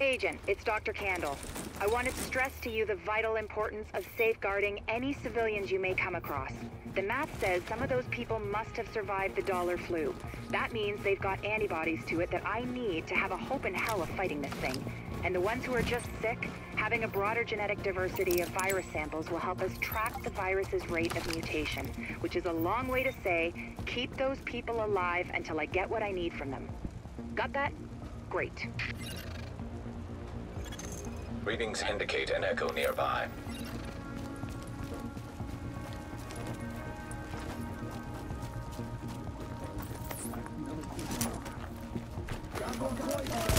Agent, it's Dr. Kandel. I wanted to stress to you the vital importance of safeguarding any civilians you may come across. The math says some of those people must have survived the dollar flu. That means they've got antibodies to it that I need to have a hope in hell of fighting this thing. And the ones who are just sick, having a broader genetic diversity of virus samples will help us track the virus's rate of mutation, which is a long way to say, keep those people alive until I get what I need from them. Got that? Great. Readings indicate an echo nearby. Go, go, go,